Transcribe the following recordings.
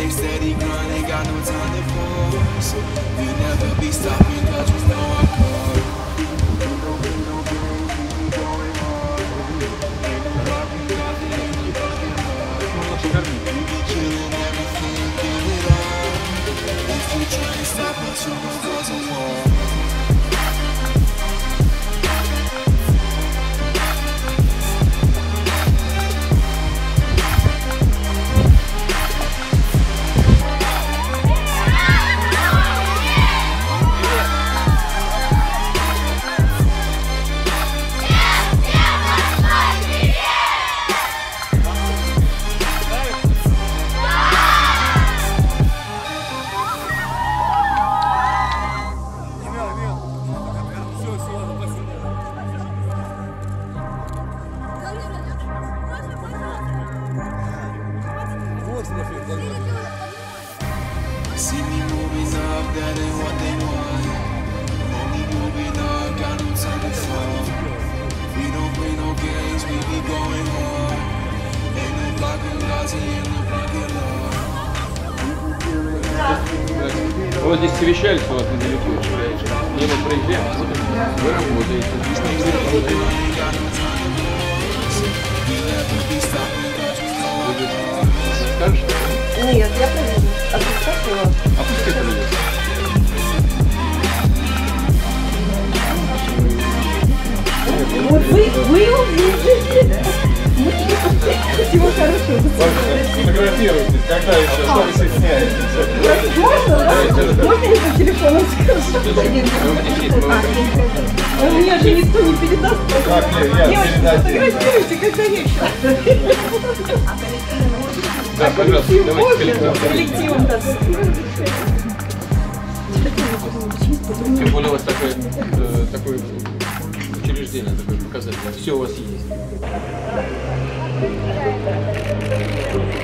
They steady grind, ain't got no time to pause We never be stopping cause we know our cause Trying to stop us from causing. Вот здесь совещались у нас недалеко. Ну, И мы проезжаем, вы работаете. Скажешь? Нет, я проведу. А ты скажешь? А пускай проведешь. Вот вы, вы увидите. Всего хорошего фотографируетесь? Когда еще? Что вы стесняетесь? Можно? Можно я по телефону скажу? Меня же никто не передаст. Как я Фотографируйте, когда еще. Да, пожалуйста, давайте коллективом. Тем более у вас такое, э, такое учреждение, такое показатель. Все у вас есть. Thank you.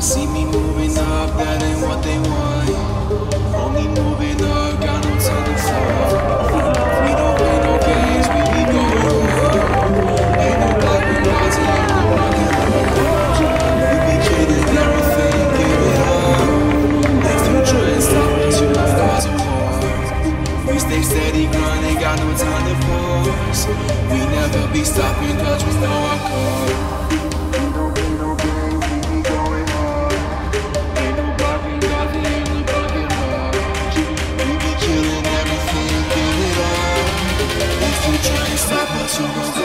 See me moving up, that ain't what they want. Only moving up. Somos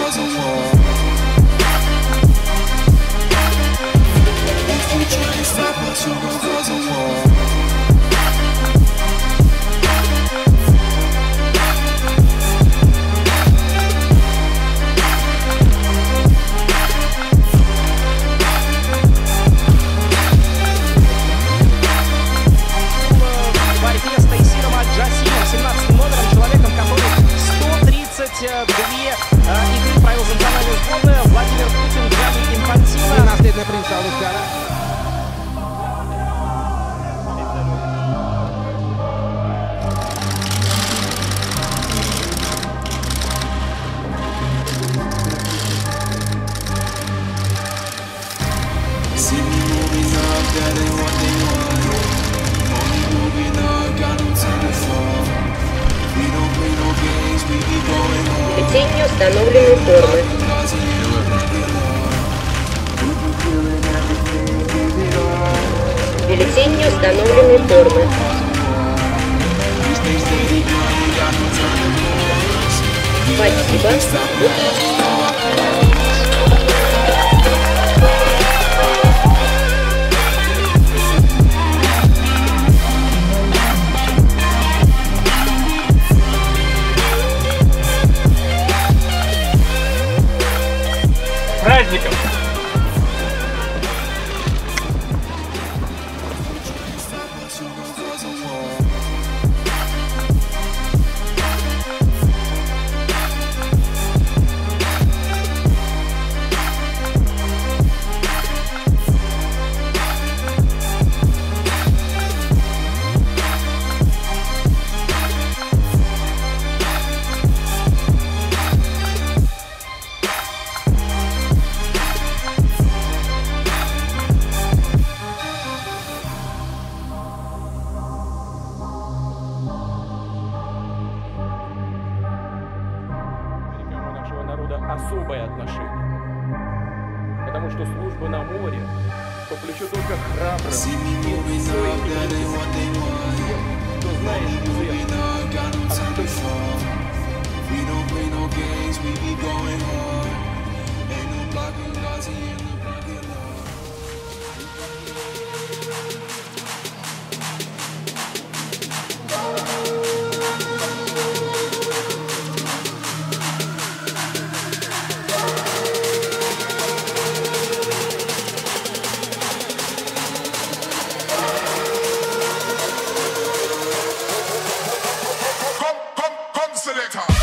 Петень не установлены формы. Бюллетень не установлены формы. Спасибо. особое отношение. Потому что служба на море по плечу только храбрым и тем, кто знает цвет, а кто selector.